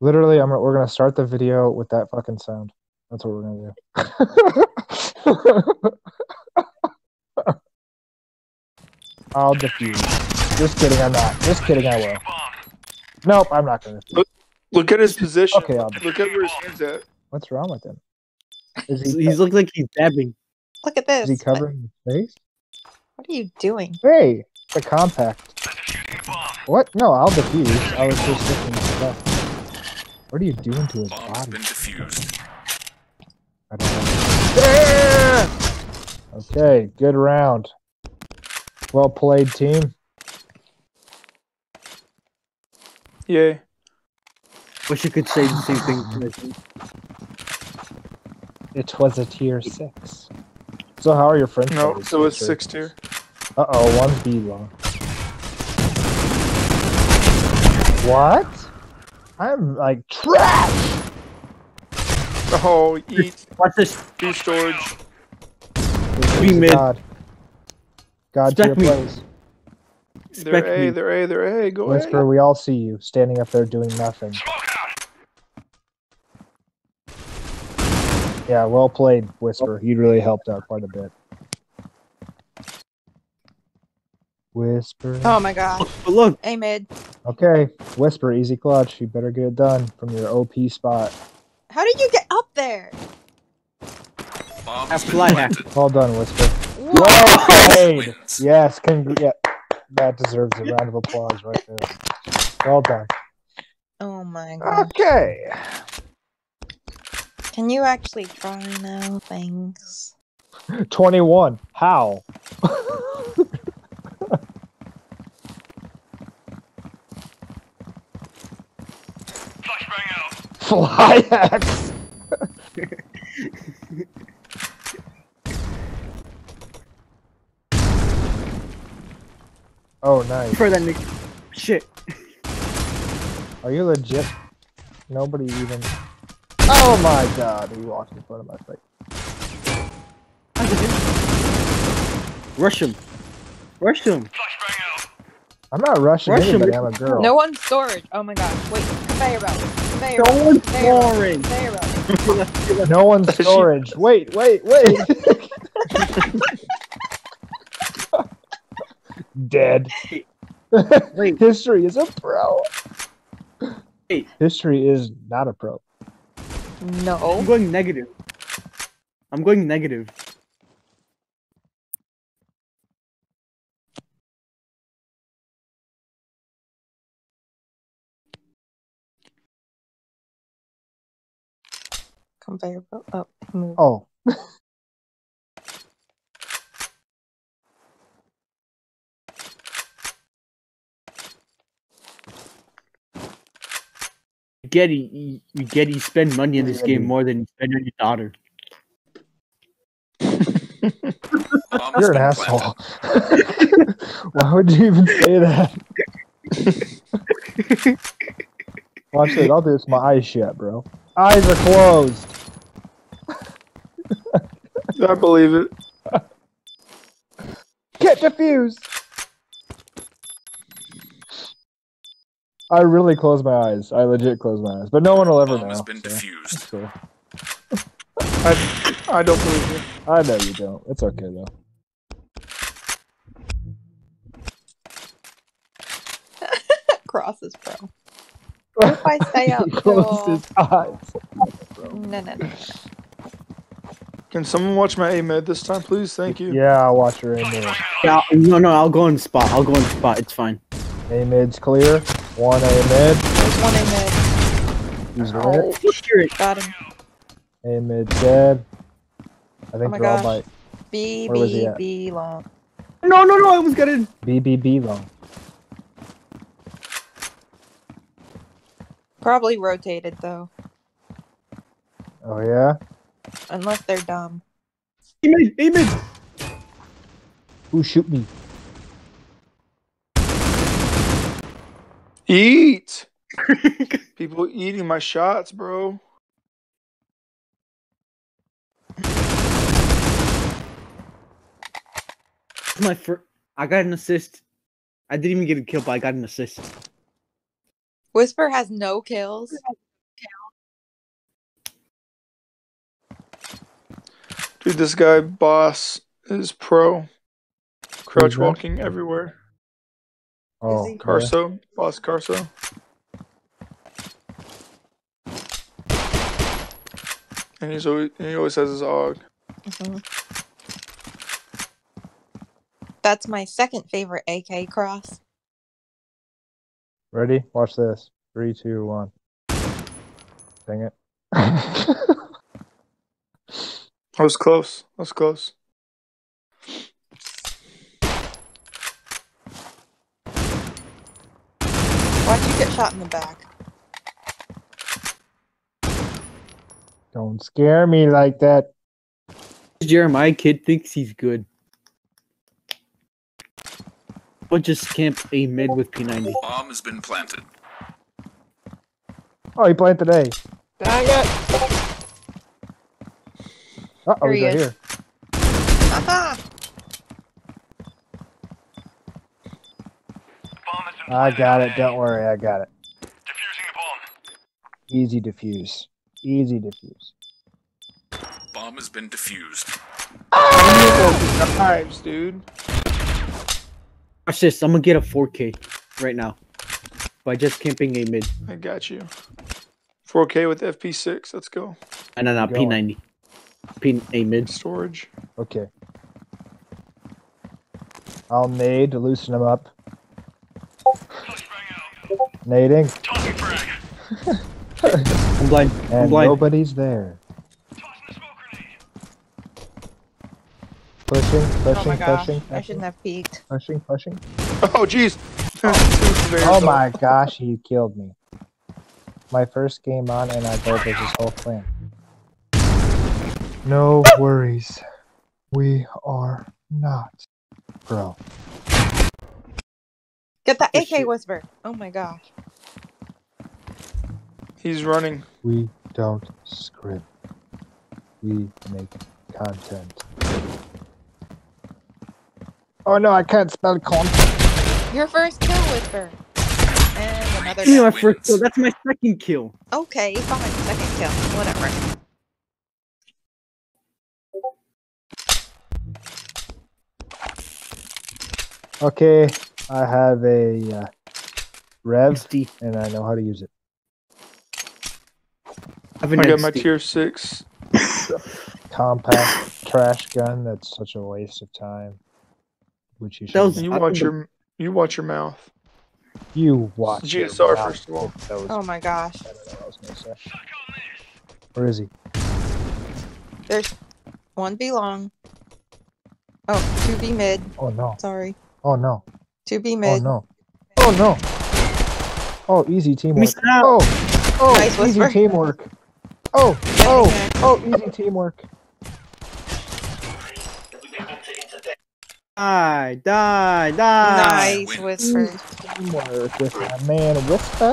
Literally, I'm we're gonna start the video with that fucking sound. That's what we're gonna do. I'll defuse. Just kidding, I'm not. Just kidding, I will. Nope, I'm not gonna. defuse. Look at his position. Okay, I'll Look at where his hands at. What's wrong with him? Is he, He's looks like he's dabbing. Look at is this. he What, covering his face? What are you doing? Hey, the compact. What? No, I'll defuse. I was just looking at stuff. What are you doing to his Bomb's body? been defused. I don't know. Okay, good round. Well played, team. Yay. Wish you could say the same thing. to me. It was a tier six. So how are your friends? No, so it's six tier. Uh oh, one's B long. What? I'm like trash. Oh, eat. Watch this. B storage. Be mid. God. God tier Respect me. plays. They're Respect A, me. they're A, they're A. Go Whisper, A. we all see you standing up there doing nothing. Yeah, well played, Whisper. You really helped out quite a bit. Whisper. Oh my gosh. But look, A mid. Okay, Whisper, easy clutch. You better get it done from your OP spot. How did you get up there? That's That's been fly hack. Well done, Whisper. Whoa! Well played. Wins. Yes, congr- yeah, that deserves a round of applause right there. Well done. Oh my god. Okay. Can you actually try now? Thanks. 21. How? Fly hacks. oh, nice. for that nigga. Shit. Are you legit? Nobody even. Oh my god, he walked in front of my face. Rush him. Rush him. I'm not rushing Rush him. anybody, I'm a girl. No one's storage. Oh my gosh. Wait. Conveyor belt. Conveyor No belt. one's Conveyor belt. boring. Conveyor belt. No one's storage. Wait, wait, wait. Dead. Wait. History is a pro. Wait. History is not a pro. I'm going negative. I'm going negative. Conveyor belt. Oh. move. Oh. Getty, you, you get you spend money in this game more than you spend on your daughter. Bomb's You're an asshole. Why would you even say that? Watch this. I'll do this with my eyes shut, bro. Eyes are closed. I believe it. Get defused. I really close my eyes. I legit close my eyes, but no one will ever Bomb know. has been so defused. it's cool. I, I don't believe you. I know you don't. It's okay though. Crosses, bro. What if I stay up He closed till... his eyes. No, no, no. Can someone watch my A mid this time, please? Thank you. Yeah, I'll watch her in there. Yeah, no, no, I'll go in spot. I'll go in spot. It's fine. A mid's clear. One A mid. There's one A mid. He's Oh, lit. Got him. A mid dead. I think oh my they're all gosh. by B, Where B. B long. No, no, no! I was getting. BBB long. Probably rotated, though. Oh yeah. Unless they're dumb. Amen. Amen. Who shoot me? Eat. People eating my shots, bro. My first. I got an assist. I didn't even get a kill, but I got an assist. Whisper has no kills. Dude, this guy, boss, is pro. Crouch walking everywhere. Oh, he? yeah. Carso, boss Carso. And he's always and he always has his og. Mhm. That's my second favorite AK cross. Ready? Watch this. Three, two, one. Dang it. I was close. That was close. Why'd you get shot in the back? Don't scare me like that. Jeremiah kid thinks he's good. But just camp a mid with P90. Bomb has been planted. Oh, he planted A. Dang it! Uh oh, Here he's he right is. here. I got it. Don't worry, I got it. Defusing the bomb. Easy diffuse. Easy diffuse. Bomb has been defused. Knives, dude. Watch this. I'm gonna get a 4K right now by just camping a mid. I got you. 4K with FP6. Let's go. And then a Going. P90. P a mid. Storage. Okay. I'll nade to loosen them up. Nading, I'm blind. I'm and blind. nobody's there. Pushing, Oh pushing, my gosh, pushing, I shouldn't have peeked. pushing, pushing. Oh, jeez. Oh my gosh, he killed me. My first game on, and I told his whole clan. No worries. We are not pro. Get that Oh, AK shit. Whisper! Oh my gosh. He's running. We don't script. We make content. Oh no, I can't spell content. Your first kill, Whisper! And another Yeah, my down. first kill. That's my second kill. Okay, fine. Second kill. Whatever. Okay, I have a uh, Rev, XD. and I know how to use it. I have an I got my tier 6. Compact trash gun. That's such a waste of time. Which you should. Was- You watch your you watch your mouth. You watch. your GSR mouth. first of all. That was, Oh my gosh. I don't know what I was say. Where is he? There's one B long. Oh, two B mid. Oh no! Sorry. Oh no! Two B Oh no! Oh no! Oh, easy teamwork. Out. Oh, oh, Nice easy whisper. teamwork. Oh, oh, oh, easy teamwork. Die, die, die. Nice. Whisper. Teamwork with my man Whisper.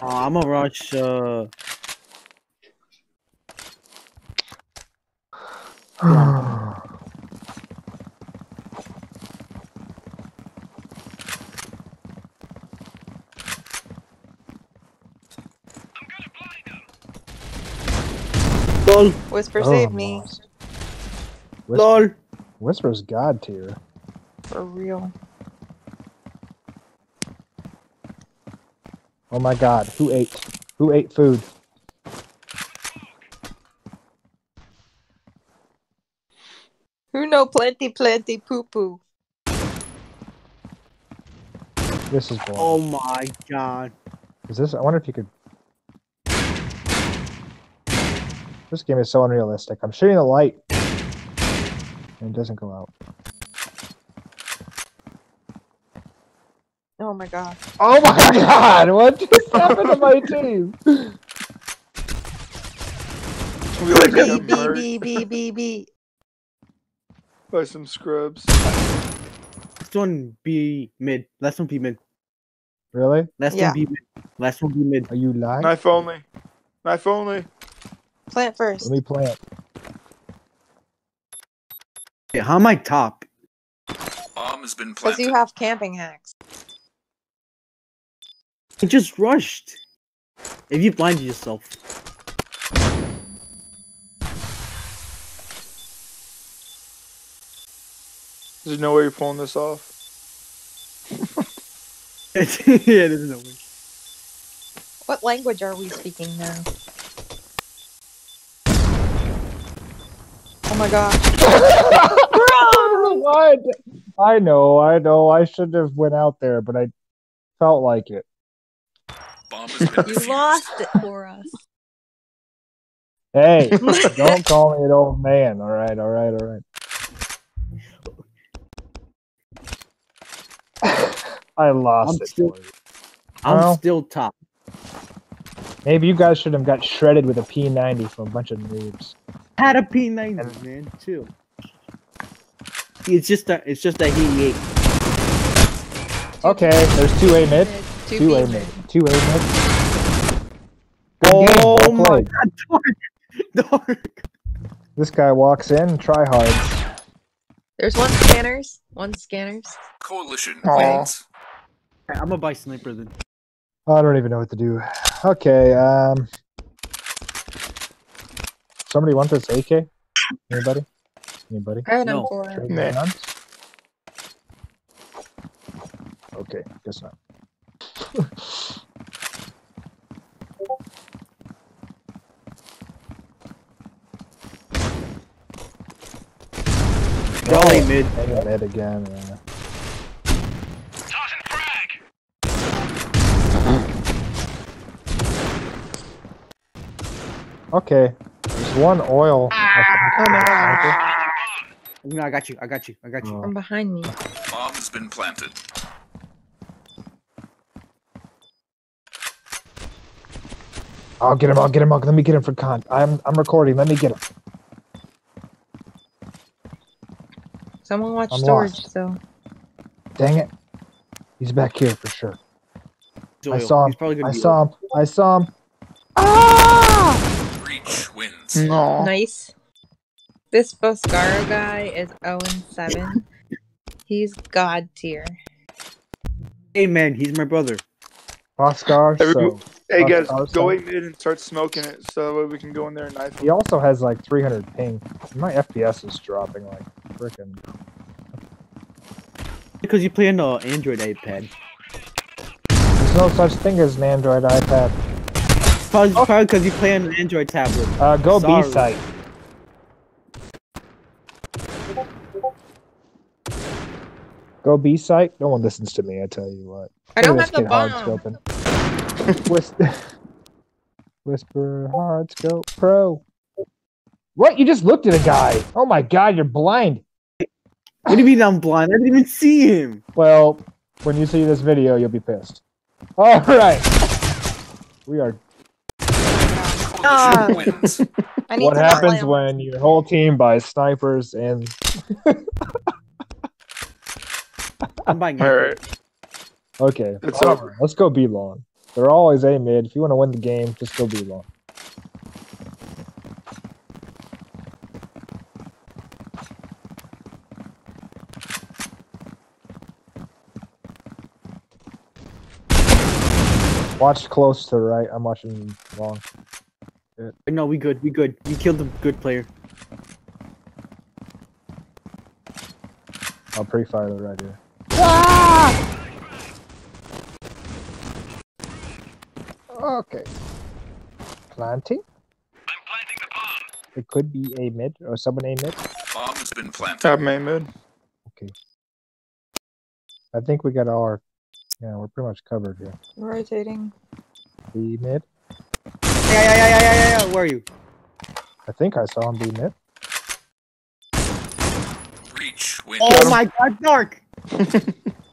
Oh, I'm a rush. Uh, lol, Whisper Oh, save me. lost. Whisper, lol. Whisper's god tier. For real. Oh my god, who ate? Who ate food? Know plenty plenty poo poo? This is boring. Oh my god. Is this? I wonder if you could. This game is so unrealistic. I'm shooting the light, and it doesn't go out. Oh my god. Oh my god! What just happened to my team? We all B got B murked B B B B by some scrubs. Last one be mid. Last one be mid. Really? Last yeah. one be mid. Last one be mid. Are you lying? Knife only. Knife only. Plant first. Let me plant. How am I top? Bomb has been planted. Because you have camping hacks. He just rushed. If you blinded yourself. There's no way you're pulling this off. yeah, there's no way. What language are we speaking now? Oh my gosh. What? I know, I know. I shouldn't have went out there, but I felt like it. Bomb You lost it for us. Hey, don't call me an old man. All right, all right, all right. I lost I'm it. still- I'm Well. still top. Maybe you guys should have got shredded with a P90 from a bunch of noobs. Had a P90, man. too. It's just that. It's just that he ate. Okay, there's two A mid, Two, two B A mid. mid, two A mid. Good oh game, Oh well my god, dark, dark. This guy walks in, try hard. There's one scanners. One scanners. Coalition Aw. wins. I'm gonna buy sniper then. I don't even know what to do. Okay, um, somebody want this AK? Anybody? Anybody? I had No. M4. Nah. Okay, guess not. Jolly mid. Hang mid again. Yeah. Okay, there's one oil. Ah. I Oh think. my gosh. No, I got you. I got you. I got you. Oh. From behind me. Bomb has been planted. I'll get him. I'll get him. I'll, let me get him for con. I'm I'm recording. Let me get him. Someone watch I'm storage, lost. so. Dang it. He's back here for sure. He's I saw him. He's probably gonna I saw him. I saw him. Ah! Breach wins. No. Nice. This Boscaro guy is 0 and 7. He's god tier. Hey man, he's my brother. Oscar. Every- So Hey guys, us- go eight mid and start smoking it so that way we can go in there and knife him. he also has like 300 ping. My FPS is dropping like freaking. Because you play on the Android iPad. There's no such thing as an Android iPad. Probably probably because you play on an Android tablet. Uh, go Sorry. B site. Go B site. No one listens to me. I tell you what. I don't Look have the this kid bomb. scoping. Whisper, Whisper hard scope pro. What? You just looked at a guy. Oh my god, you're blind. What do you mean I'm blind? I didn't even see him. Well, when you see this video, you'll be pissed. All right. We are. Ah. Wins. I need What to not happens when your whole team buys snipers and I'm buying All it. right, okay, It's all over. right, Let's go B long. They're always A mid. If you want to win the game, just go B long. Watch close to the right. I'm watching long. Yeah. No, we good. We good. You killed the good player. I'll pre-fire the right here. Okay. Planting. I'm planting the bomb. It could be a mid or someone a mid. Bomb has been planted. top main mid. Okay. I think we got all our. Yeah, we're pretty much covered here. Rotating. B mid. Yeah, yeah, yeah, yeah, yeah, yeah. Where are you? I think I saw him B mid. Breach wins. Oh my god, Dark!